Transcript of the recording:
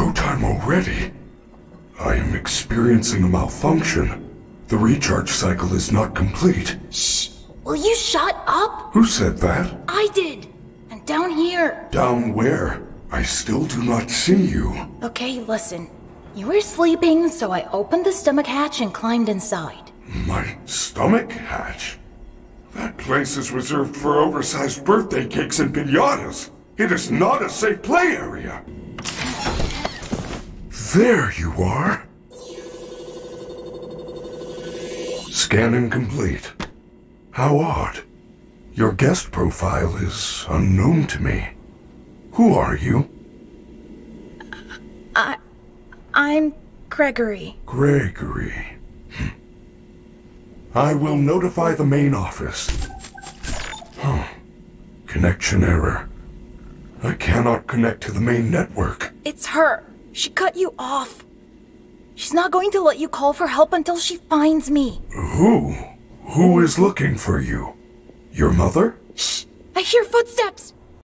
showtime already. I am experiencing a malfunction. The recharge cycle is not complete. Shh! Will you shut up? Who said that? I did! And down here. Down where? I still do not see you. Okay, listen. You were sleeping, so I opened the stomach hatch and climbed inside. My stomach hatch? That place is reserved for oversized birthday cakes and pinatas. It is not a safe play area. There you are. Scanning complete. How odd. Your guest profile is unknown to me. Who are you? I. I'm Gregory. Gregory. Hmm. I will notify the main office. Huh. Connection error. I cannot connect to the main network. It's her. She cut you off. She's not going to let you call for help until she finds me. Who? Who is looking for you? Your mother? Shh! I hear footsteps!